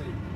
Okay.